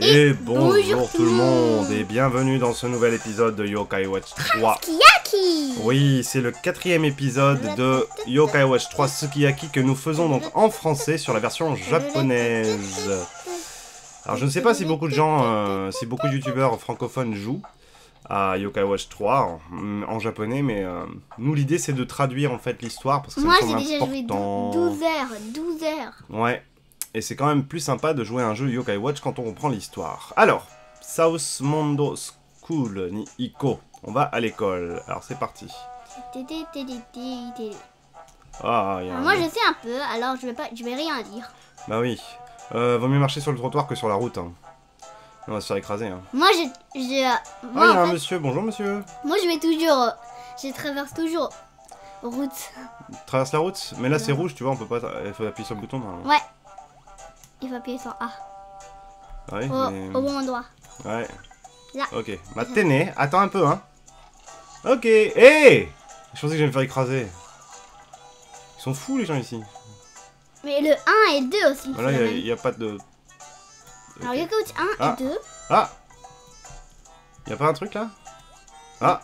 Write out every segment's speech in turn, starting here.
Et bonjour, bonjour tout le monde et bienvenue dans ce nouvel épisode de Yokai Watch 3. Kiyaki Oui, c'est le quatrième épisode de Yokai Watch 3 Sukiyaki que nous faisons donc en français sur la version japonaise. Alors je ne sais pas si beaucoup de gens, euh, si beaucoup de youtubeurs francophones jouent à Yokai Watch 3 en, en japonais, mais euh, nous l'idée c'est de traduire en fait l'histoire parce que ça Moi me j'ai déjà joué important. 12 heures, 12 heures. Ouais. Et c'est quand même plus sympa de jouer à un jeu Yokai Watch quand on comprend l'histoire. Alors, South Mondo School ni Iko. On va à l'école. Alors c'est parti. Ah, il y a un- Moi je sais un peu, alors je vais pas, je vais rien dire. Bah oui. Euh, vaut mieux marcher sur le trottoir que sur la route. hein. On va se faire écraser. Hein. Moi je, je, Ah, moi, il y a un fait, monsieur. Bonjour monsieur. moi je vais toujours, euh, je traverse toujours route. Traverse la route? Mais là c'est rouge, tu vois, on peut pas. Il faut appuyer sur le bouton. normalement. Ouais. Il faut appuyer sur A Ah oui, au, mais- au bon endroit. Ouais. Là. Ok. Bah t'es né. Attends un peu, hein. Ok. Hé Je pensais que j'allais me faire écraser. Ils sont fous les gens ici. Mais le 1 et 2 aussi. Voilà, il n'y a, même. y a pas de. Alors Ok. Yokai Watch 1 Ah. et 2. Ah Y a pas un truc là? Ah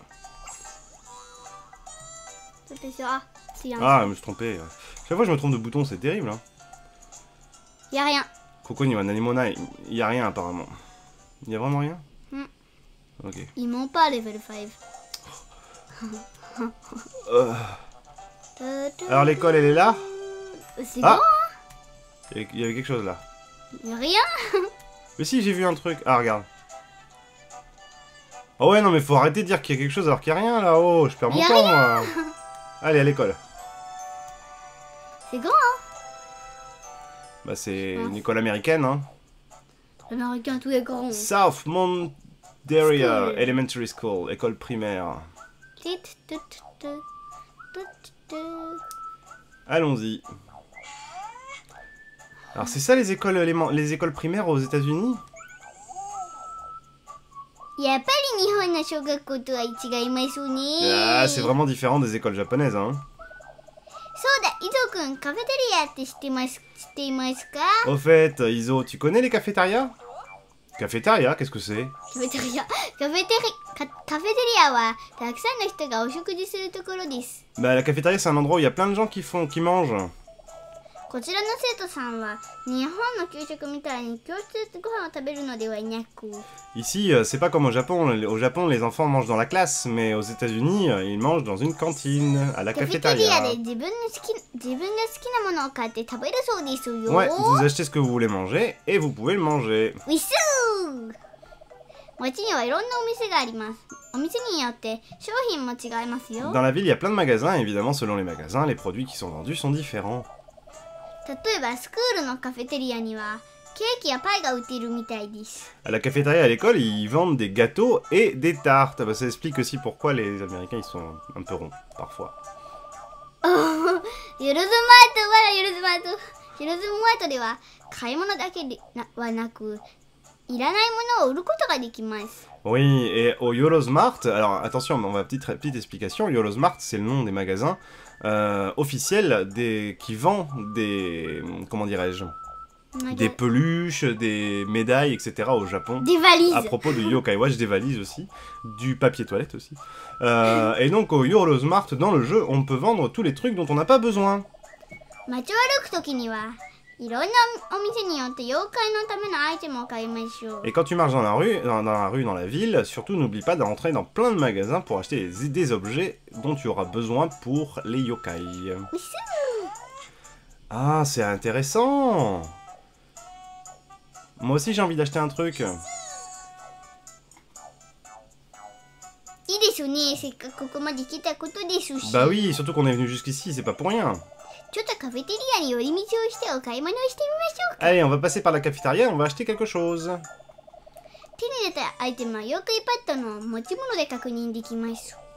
sur A. Un- Ah, je me suis trompé. Chaque fois que je me trompe de bouton, c'est terrible. Hein. Y a rien. Coco il y a rien apparemment. Y a vraiment rien Hmm. Ok. Ils m'ont pas level 5. Euh, alors l'école, elle est là C'est Ah. bon, a- il y avait quelque chose là. y a rien. Mais si, j'ai vu un truc. Ah, regarde. Oh ouais, non, mais faut arrêter de dire qu'il y a quelque chose alors qu'il y a rien là. Oh, je perds mon temps moi. Allez, à l'école. C'est grand, hein. Bah, c'est Ah. une école américaine, hein. L'américain tout est grand. South Mondaria School. Elementary School, école primaire. Tit, tut, tut, tut, tut, tut. Allons-y. Alors c'est ça les écoles, les, les écoles primaires aux États-Unis やっぱり日本の小学校とは違いますね。 Ah, c'est vraiment différent des écoles japonaises, hein. そうだ、伊藤くん、カフェテリアって知ってます知っていますか Au fait, Iso, tu connais les cafétérias Cafétéria, qu'est-ce que c'est カフェテリア。カフェテリカカフェテリアは、たくさんの人がお食事するところです。 Bah la cafétéria c'est un endroit où il y a plein de gens qui font, qui mangent. こちらの生徒さんは、日本の給食みたいに教室でご飯を食べるのではなく、 Ici, euh, c'est pas comme au Japon. Au Japon, les enfants mangent dans la classe, mais aux États-Unis, euh, ils mangent dans une cantine, à la カフェテリア cafétéria. で自分の好き自分が好きなものを買って食べるそうですよ。 Ouais, vous achetez ce que vous voulez manger et vous pouvez le manger. ウィスー街にはいろんなお店があります。お店によって商品も違いますよ。 Dans la ville, il y a plein de magasins, et évidemment, selon les magasins, les produits qui sont vendus sont différents. 例えばスクールのカフェテリアにはケーキやパイが売っているみたいです。À la cafétéria à l'école, ils vendent des gâteaux et des tartes. Bah, ça explique aussi pourquoi les Américains sont un peu ronds parfois. Oh, ゆるずまいとはゆるずまいとゆるずまいとでは買い物だけでなはなくいらないものを売ることができます。Oui, et au Yorosmart, alors attention, on va petite petite explication. Yorosmart, c'est le nom des magasins euh, officiel des, qui vend des. Comment dirais-je. Des peluches, des médailles, etc. au Japon. Des valises À propos de Yokai Watch, des valises aussi. Du papier toilette aussi. Euh, et donc au Yorosmart, dans le jeu, on peut vendre tous les trucs dont on n'a pas besoin. 街を歩くときにはいろんなお店によって妖怪のためのアイテムを買いましょう。 Et quand tu marches dans la rue, dans, dans la rue, dans la ville, surtout n'oublie pas d'entrer dans plein de magasins pour acheter des, des objets dont tu auras besoin pour les yokai. ウィス Ah, c'est intéressant Moi aussi j'ai envie d'acheter un truc. いいですよね。せっかくここまで来たことですし。 Bah oui, surtout qu'on est venu jusqu'ici, c'est pas pour rien. Allez, on va passer par la cafétéria, on va acheter quelque chose.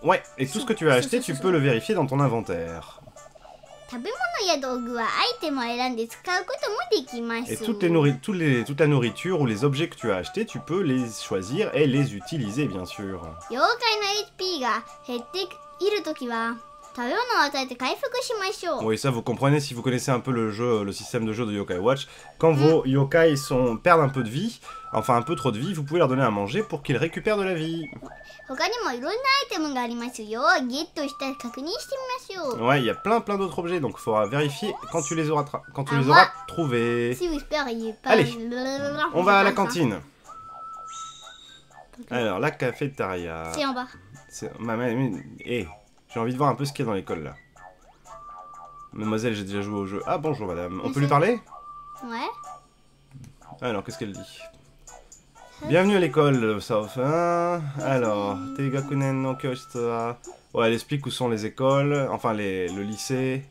Ouais, et tout ce que tu as acheté, tu peux le vérifier dans ton inventaire. Et les toutes les, toute la nourriture ou les objets que tu as achetés, tu peux les choisir et les utiliser, bien sûr. 妖怪の HP が減っているときは 食べ物を与えて回復しましょう Oui, ça vous comprenez si vous connaissez un peu le jeu, le système de jeu de Yokai Watch. Quand vos yokai sont, perdent un peu de vie, enfin un peu trop de vie, vous pouvez leur donner à manger pour qu'ils récupèrent de la vie. 他にもいろんなアイテムがありますよゲットしたら確認してみましょう Ouais, il y a plein plein d'autres objets, donc il faudra vérifier quand tu les auras, tra- quand tu Ah, les moi- auras trouvés. Si vous espérez pas Allez, On va à la hein. cantine. Alors, la cafétéria. C'est en bas. C'est- ma- ma- mais- eh, j'ai envie de voir un peu ce qu'il y a dans l'école là. Mademoiselle, j'ai déjà joué au jeu. Ah bonjour madame, on peut lui parler? Ouais. Alors, qu'est-ce qu'elle dit? Bienvenue à l'école, sauf hein Alors, Teigakunen no Ouais, elle explique où sont les écoles, enfin les, le lycée.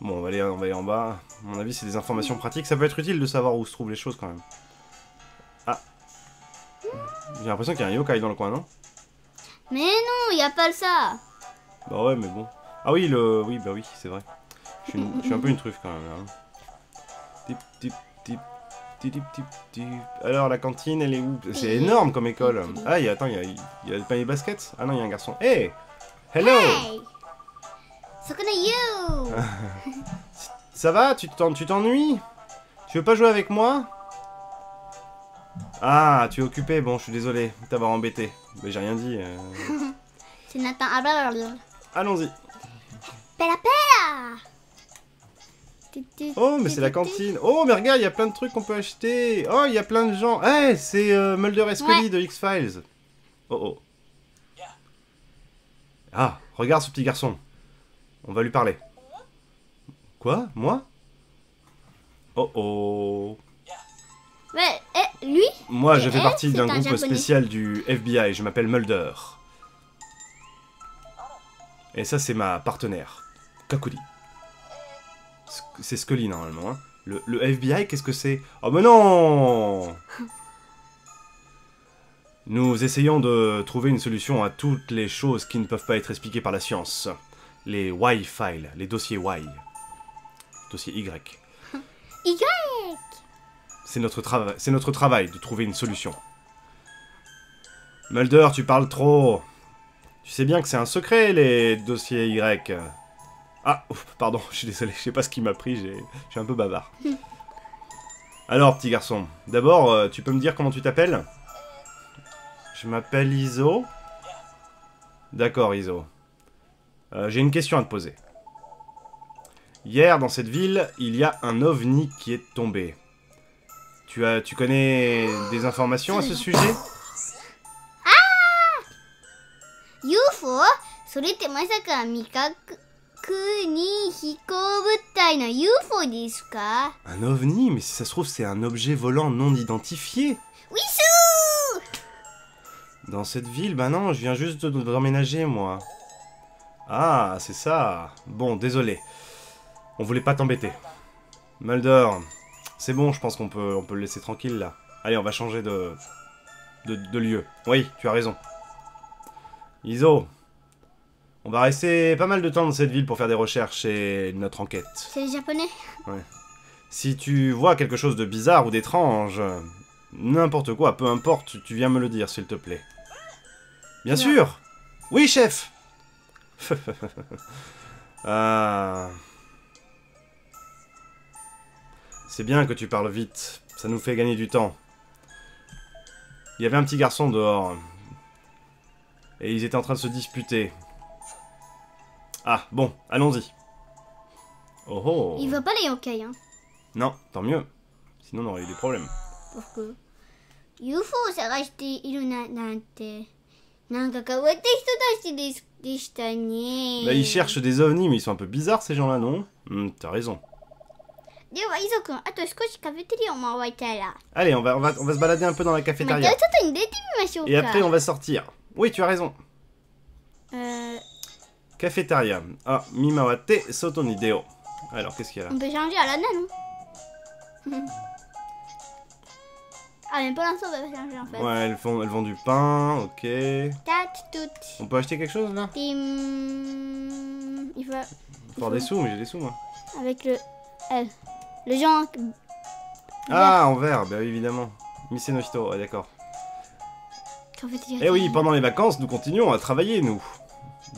Bon, on va, aller, on va aller en bas. À mon avis, c'est des informations pratiques. Ça peut être utile de savoir où se trouvent les choses quand même. Ah. J'ai l'impression qu'il y a un yokai dans le coin, non? Mais non, y a pas ça. Bah ouais, mais bon. Ah oui, le... Oui, bah oui, c'est vrai. Je suis, un peu une truffe quand même. Hein. Tip, tip, tip, Alors, la cantine, elle est où? C'est énorme comme école. Ah, y a, attends, il y a, y a le panier basket? Ah non, il y a un garçon. Hey Hello hey So you? Ça va? Tu t'ennuies? Tu veux pas jouer avec moi? Ah, tu es occupé. Bon, je suis désolé d'avoir embêté. Mais j'ai rien dit. Euh... C'est Nathan. Allons-y. Oh, mais c'est la cantine. Oh, mais regarde, il y a plein de trucs qu'on peut acheter. Oh, il y a plein de gens. Eh, c'est euh, Mulder et Scully Ouais. de X-Files. Oh, oh. Ah, regarde ce petit garçon. On va lui parler. Quoi? Moi? Oh, oh. Ouais, eh, lui? Moi, je fais elle, partie d'un un groupe japonais. spécial du FBI. Je m'appelle Mulder. Et ça, c'est ma partenaire, Kakuri. C'est Scully, normalement. hein. Le, le FBI, qu'est-ce que c'est? Oh, mais non Nous essayons de trouver une solution à toutes les choses qui ne peuvent pas être expliquées par la science. Les Y-files, les dossiers Y. Dossier Y. Y. C'est notre, trava- notre travail de trouver une solution. Mulder, tu parles trop. Tu sais bien que c'est un secret, les dossiers Y. Ah, ouf, pardon, je suis désolé, je sais pas ce qui m'a pris, j'ai- je suis un peu bavard. Alors, petit garçon, d'abord, euh, tu peux me dire comment tu t'appelles? Je m'appelle Iso. D'accord, Iso. Euh, j'ai une question à te poser. Hier, dans cette ville, il y a un ovni qui est tombé. Tu, as, tu connais des informations à ce sujet? それってまさか未確認飛行物体の UFO ですか Un ovni Mais si ça se trouve, c'est un objet volant non identifié. ウィス Dans cette ville, bah non, je viens juste de- d'emménager, moi. Ah, c'est ça. Bon, désolé. On voulait pas t'embêter. Mulder, c'est bon, je pense qu'on peut, on peut le laisser tranquille, là. Allez, on va changer de, de, de lieu. Oui, tu as raison. Iso, on va rester pas mal de temps dans cette ville pour faire des recherches et notre enquête. C'est le japonais. Si tu vois quelque chose de bizarre ou d'étrange, n'importe quoi, peu importe, tu viens me le dire, s'il te plaît. Bien Ouais. sûr Oui, chef Ah. C'est bien que tu parles vite, ça nous fait gagner du temps. Il y avait un petit garçon dehors. Et ils étaient en train de se disputer. Ah, bon, allons-y. Oh oh Il voit pas les yokai, hein. non, tant mieux. Sinon, on aurait eu des problèmes. 僕 UFO を探しているななんてなんか変わった人たちですでしたね Bah, ils cherchent des ovnis, mais ils sont un peu bizarres, ces gens-là, non Hmm, T'as raison. ではイゾくんあと少しカフェテリアを回ったら Allez, on va, on, va, on va se balader un peu dans la また cafétéria. 外に出てみましょうか Et après, on va sortir. Oui, tu as raison. えー Cafétéria. Ah, Mimawate Soto ni Deo. Alors, qu'est-ce qu'il y a là on peut changer à la nano ah mais pour l'instant on va pas changer en fait Ouais, elles, font, elles vendent du pain, ok. Tat tout On peut acheter quelque chose, là Tim il faut Faut avoir des sous, mais j'ai des sous, moi. avec le L le genre Ah, en verre, bah oui, évidemment. Mise no Hito, ouais, d'accord. Eh oui, pendant les vacances, nous continuons à travailler, nous.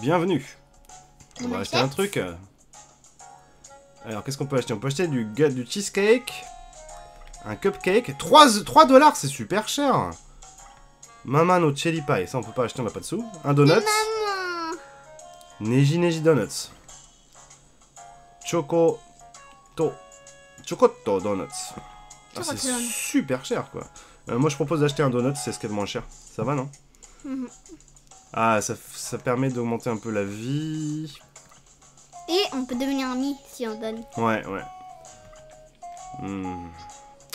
Bienvenue. On On va acheter un truc. Alors, qu'est-ce qu'on peut acheter? On peut acheter du, du cheesecake, un cupcake. 3, 3 dollars, c'est super cher. Mama no cherry pie, ça on peut pas acheter, on a pas de sous. Un donut. Maman. Neji Neji Donuts. Choco to. Chocoto Donuts. Ah, c'est super cher quoi. Euh, moi je propose d'acheter un donut, c'est ce qu'il y a de moins cher. Ça va non? Mhm. Ah, ça, ça permet d'augmenter un peu la vie. Et on peut devenir amis si on donne. Ouais, ouais. Hmm.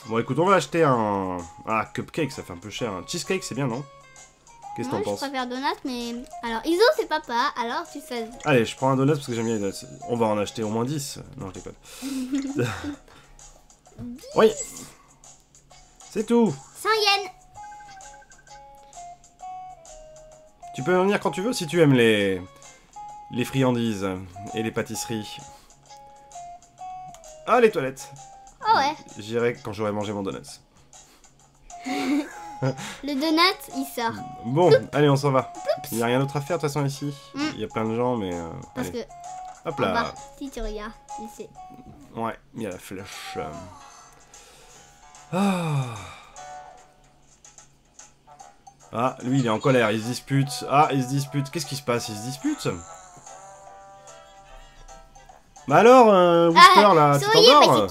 Bon écoute, on va acheter un. Ah, cupcake, ça fait un peu cher. Un cheesecake, c'est bien non? Qu'est-ce que t'en je penses? préfère donut, mais. Alors, Iso, c'est papa, alors tu sais. Allez, je prends un donut parce que j'aime bien les donuts. On va en acheter au moins 10. Non, je déconne. oui. C'est tout. 100 yens Tu peux venir quand tu veux si tu aimes les les friandises et les pâtisseries. Ah, les toilettes. Oh ouais, J'irai quand j'aurai mangé mon donut. le donut, il sort. Bon, allez, on s'en va. Il n'y a rien d'autre à faire de toute façon ici. Mm. Il y a plein de gens, mais. euh, Parce allez. que, Hop là. bas, si tu regardes, tu sais. Ouais, il y a la flèche. Ah. Ah, lui, il est en colère, il se dispute. Ah, il se dispute. Qu'est-ce qui se passe? Il se dispute? Bah alors, euh, Whisper, là, tu t'endors?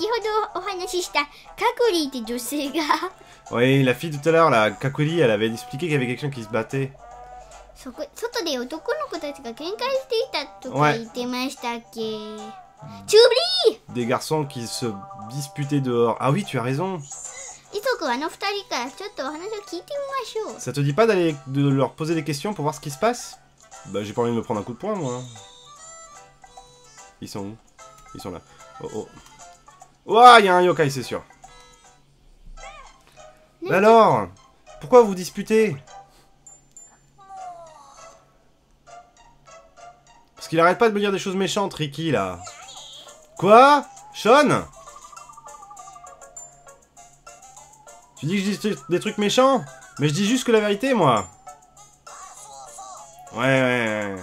Oui, la fille tout à l'heure, là, Kakuri, elle avait expliqué qu'il y avait quelqu'un qui se battait. Ouais. Des garçons qui se disputaient dehors. Ah oui, tu as raison. Ça te dit pas d'aller de leur poser des questions pour voir ce qui se passe? Bah j'ai pas envie de me prendre un coup de poing moi. Ils sont où? Ils sont là. Oh oh. Ouah, y a un yokai c'est sûr. Mais bah alors Pourquoi vous disputez? Parce qu'il arrête pas de me dire des choses méchantes, Ricky, là. Quoi? Sean? Tu dis que je dis des trucs méchants Mais je dis juste que la vérité, moi. Ouais, ouais,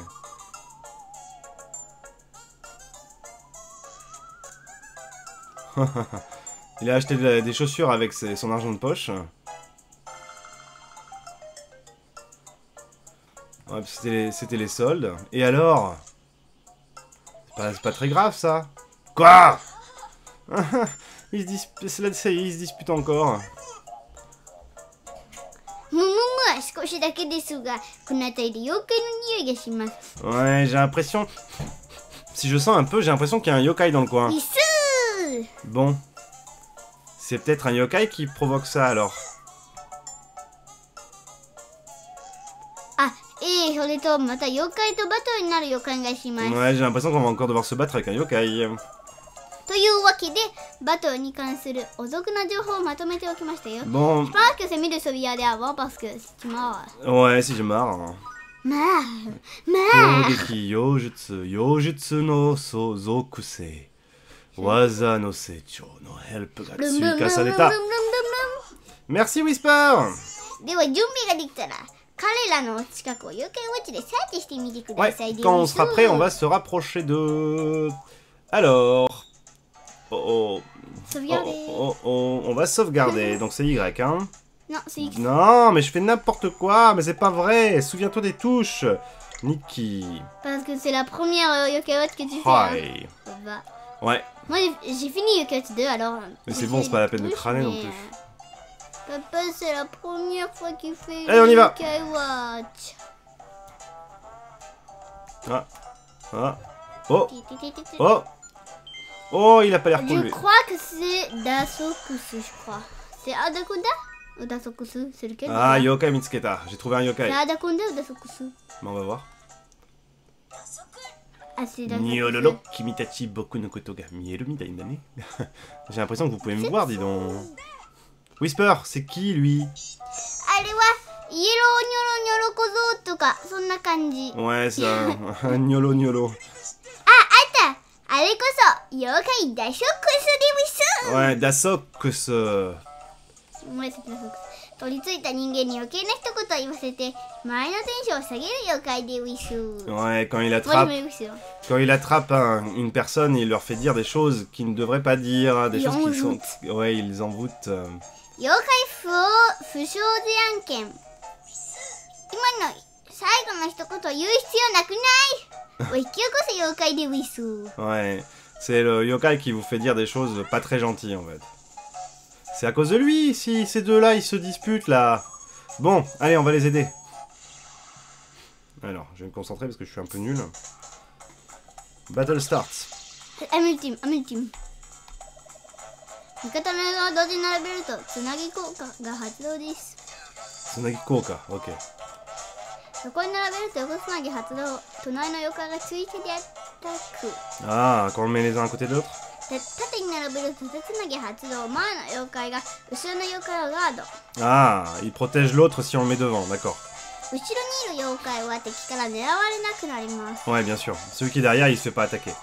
ouais. Il a acheté des chaussures avec son argent de poche. Ouais, c'était les, les soldes. Et alors? C'est pas, très grave, ça. Quoi? Il, se disp- c'est là, ça y est, il se dispute encore. 少しだけですがこの辺りで妖怪の匂いがします Ouais, j'ai l'impression... Si je sens un peu, j'ai l'impression qu'il y a un yokai dans le coin. いっすー Bon. C'est peut-être un yokai qui provoque ça, alors. あええそれとまた妖怪とバトルになる予感がします、 Ouais, j'ai l'impression qu'on va encore devoir se battre avec un yokai. というわけでバトルに関するお得な情報をまとめておきましたよ Bon, Je pense que c'est mieux de se regarder avant parce que si tu mords. ouais, si je marre. hein. Meurs Meurs Kogeki Yojutsu, Yojutsu no Sozokusei. Waza no Seicho no help ga ブンブンブンブンブンブン tsuika ブ sareta. ン Merci Whisper では準備ができたら彼らの近くを妖怪ウォッチでサーチしてみてくだ Ouais, さい quand on sera prêt, on va se rapprocher de... Alors... Oh, oh, Sauvegarder. oh, oh, oh, on va sauvegarder, donc c'est Y, hein Non, c'est X. Non, mais je fais n'importe quoi, mais c'est pas vrai. Souviens-toi des touches. Nikki. Parce que c'est la première euh, Yokai que tu fais. hein. Va. Ouais. Moi j'ai fini Yokai Watch 2 alors. Mais j'ai c'est bon, c'est pas la peine de touche, crâner non mais, plus. euh, Papa, c'est la première fois qu'il fait Allez, on y va. Watch. Ah. Ah. Oh. Oh. Oh, il a pas l'air cool. Je crois que c'est Dasokusu, je crois. C'est Adakonda ou Dasokusu C'est lequel? Ah, Yokai Mitsuketa. J'ai trouvé un Yokai. C'est Adakonda ou Dasokusu? On va voir. Ah, c'est Dasokusu. Kimitachi Boku no Koto ga Mieru J'ai l'impression que vous pouvez me voir, dis donc. Whisper, c'est qui lui? Allez, ouais. Yellow, nyolo, nyolo, kozo, toka. Sonna kanji. Ouais, ça. nyolo, nyolo. あれこそ妖怪ダショックスで Ouais, Dasok, ce... す。Ouais, c'est Dasokusu. 取り付いた人間に余計な一言を言わせて周りのテンションを下げる妖怪でウィス Ouais, quand il attrape, quand il attrape un- une personne, il leur fait dire des choses qu'il ne devrait pas dire, des Ils choses qui sont... Ouais, ils envoûtent. euh. 妖怪不法不祥事案件今の最後の一言を言う必要なくない を引き起こせ妖怪でウィス Ouais, c'est le yokai qui vous fait dire des choses pas très gentilles en fait. C'est à cause de lui si ces deux-là ils se disputent là. Bon, allez, on va les aider. Alors, je vais me concentrer parce que je suis un peu nul. Battle starts. アミルティムアミルティム味方の映画を同時に並べるとつなぎ効果が発動です Tsunagi Koka, ok. そこに並べると横つなぎ発動隣の妖怪がついてでやったく。ああコのビニさんくてる？縦に並べると縦つなぎ発動前の妖怪が後ろの妖怪をガード。ああいプロテージロートしおめでとうだこ後ろにいる妖怪は敵から狙われなくなります。はいビンシュンスキダイヤイスパータケ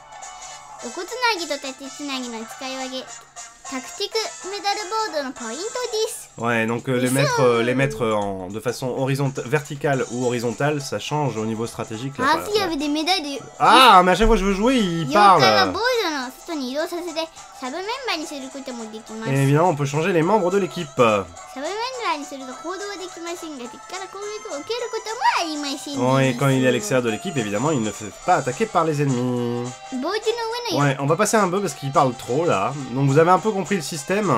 横つなぎと縦つなぎの使い分けタクティックメダルボードのポイントです。Ouais, donc euh, les mettre, euh, les mettre euh, en, de façon verticale ou horizontale, ça change au niveau stratégique. Là, ah si, il y avait des médailles de... Ah, mais à chaque fois que je veux jouer, il parle Et évidemment, on peut changer les membres de l'équipe. Ouais, et quand il est à l'extérieur de l'équipe, évidemment, il ne fait pas attaquer par les ennemis. Ouais, on va passer un peu parce qu'il parle trop, là. Donc vous avez un peu compris le système.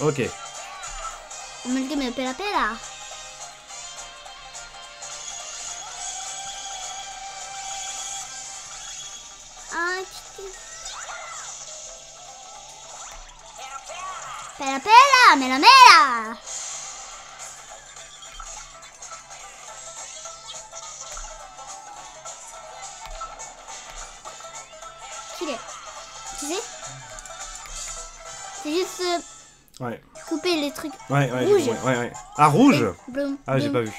Ok. アメリカのペラペラあー来て Ouais. Couper les trucs ouais, ouais, rouges. Ouais. Ah, rouge Ah, j'ai pas vu.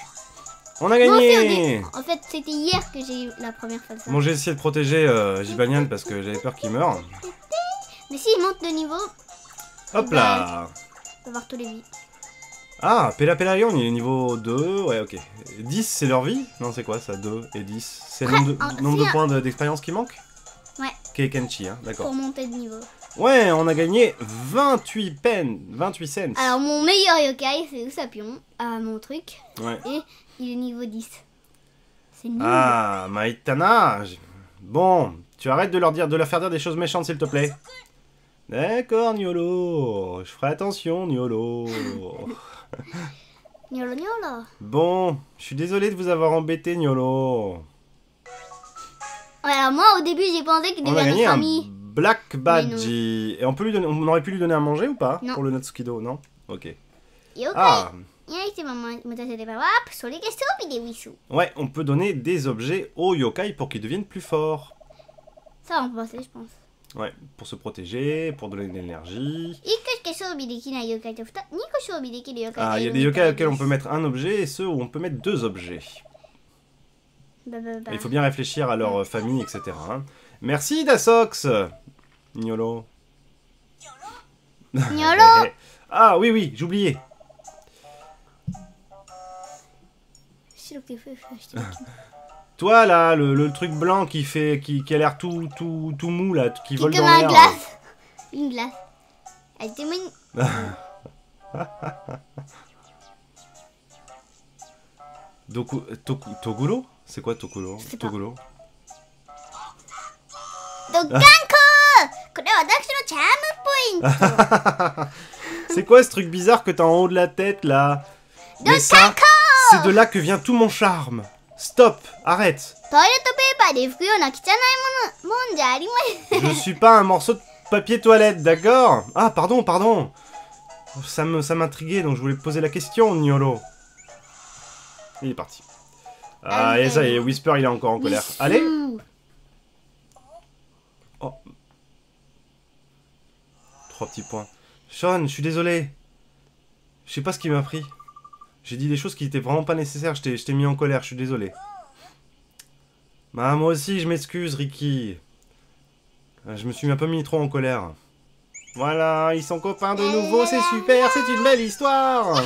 On a gagné En fait, c'était hier que j'ai eu la première fois. Bon, j'ai essayé de protéger euh, Jibanian parce que j'avais peur qu'il meure. Mais s'il monte de niveau... Hop bah, là On va voir tous les vies. Ah, Pela Pelarion, il est niveau 2, ouais ok. 10 c'est leur vie? Non c'est quoi ça 2 et 10 C'est le nombre de, nombre de points hein. d'expérience qui manque? Ouais. Keikenchi, hein, d'accord. Pour monter de niveau. Ouais, on a gagné 28 peines, 28 cents. Alors, mon meilleur yokai, c'est Usapion, à mon truc. Ouais. Et il est niveau 10. C'est nul. Ah, Maitana j- Bon, tu arrêtes de leur dire, de leur faire dire des choses méchantes, s'il te plaît. D'accord, Niolo. Je ferai attention, Niolo. Niolo niolo. bon, je suis désolé de vous avoir embêté, Niolo. Ouais, alors moi, au début, j'ai pensé que On déjà Black Badgie. Et on, peut lui donner, on aurait pu lui donner à manger ou pas. Pour le Natsukido, non? Ok. Ah Ouais, on peut donner des objets aux yokai pour qu'ils deviennent plus forts. Ça, on peut pensait, je pense. Ouais, pour se protéger, pour donner de l'énergie. Ah, il y a des yokai auxquels on peut mettre un objet et ceux où on peut mettre deux objets. Il faut bien réfléchir à leur euh, famille, etc. Merci Dasox, Gnolo. Gnolo Ah oui, oui, j'oubliais. Toi là, le, truc blanc qui fait, qui, a l'air tout, tout, tout mou là, qui, qui vole dans l'air. Une glace. Une glace. Elle te une... Donc Togolo, c'est quoi Togolo Togolo. C'est quoi ce truc bizarre que t'as en haut de la tête là? C'est de là que vient tout mon charme. Stop, arrête. Je suis pas un morceau de papier toilette, d'accord? Ah, pardon, pardon. Ça ça m'intriguait, donc je voulais poser la question, Niolo. Il est parti. Ah, et ça y est, Whisper, il est encore en colère. Allez Oh. Trois petits points. Sean, je suis désolé. Je sais pas ce qui m'a pris. J'ai dit des choses qui étaient vraiment pas nécessaires. Je t'ai mis en colère, je suis désolé. Bah, moi aussi, je m'excuse, Ricky. Euh, je me suis un peu mis trop en colère. Voilà, ils sont copains de nouveau, c'est super, c'est une belle histoire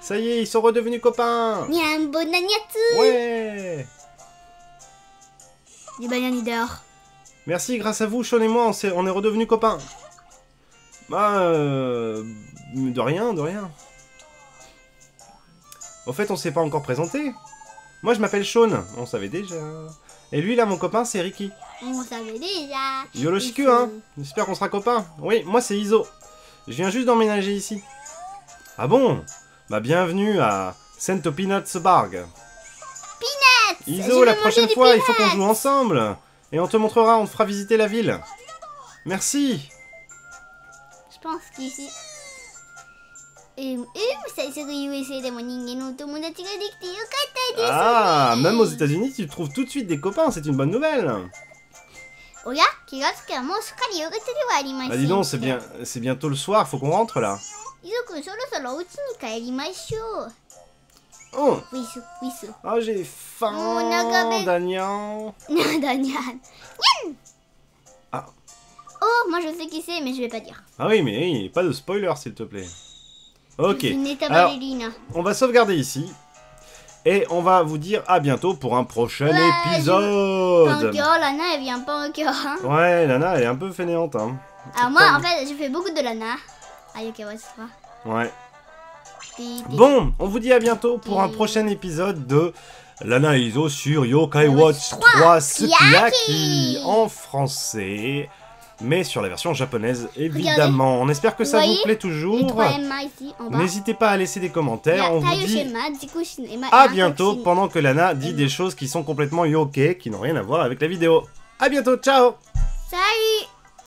Ça y est, ils sont redevenus copains Nyambo Nanyatsu Ouais Et bah, dehors. Merci, grâce à vous, Sean et moi, on, s'est- on est redevenus copains. Bah, euh, de rien, de rien. Au fait, on s'est pas encore présenté. Moi, je m'appelle Sean, on savait déjà. Et lui, là, mon copain, c'est Ricky. On savait déjà. Yoroshiku, hein J'espère qu'on sera copains. Oui, moi, c'est Iso. Je viens juste d'emménager ici. Ah bon? Bah, bienvenue à Sento Peanuts Barg. Je Iso, la prochaine fois, il faut qu'on peanuts. joue ensemble. Et on te montrera, on te fera visiter la ville. Merci. Je pense qu'ici... Ah, même aux états unis tu trouves tout de suite des copains, c'est une bonne nouvelle. Bah dis donc, c'est bien, bientôt le soir, faut qu'on rentre là. Oh. Wissou, wissou. Ah, j'ai faim, oh, Ah. Oh, moi je sais qui c'est, mais je vais pas dire. Ah oui, mais hey, pas de spoiler, s'il te plaît. Ok. On va sauvegarder ici. Et on va vous dire à bientôt pour un prochain épisode. Encore, Lana elle vient pas encore. Hein. Ouais, Lana elle est un peu fainéante. Hein. Alors moi en fait j'ai fait beaucoup de Lana. Ah, Ayukawa, ce soir. Ouais. Bon, on vous dit à bientôt pour un prochain épisode de Lana et Iso sur Yokai Watch 3 Sukiyaki en français, mais sur la version japonaise évidemment. On espère que ça Vous plaît toujours. 3 Emma ici en bas. N'hésitez pas à laisser des commentaires. a On vous dit à bientôt pendant que Lana dit des choses qui sont complètement yokai, qui n'ont rien à voir avec la vidéo. À bientôt, ciao Salut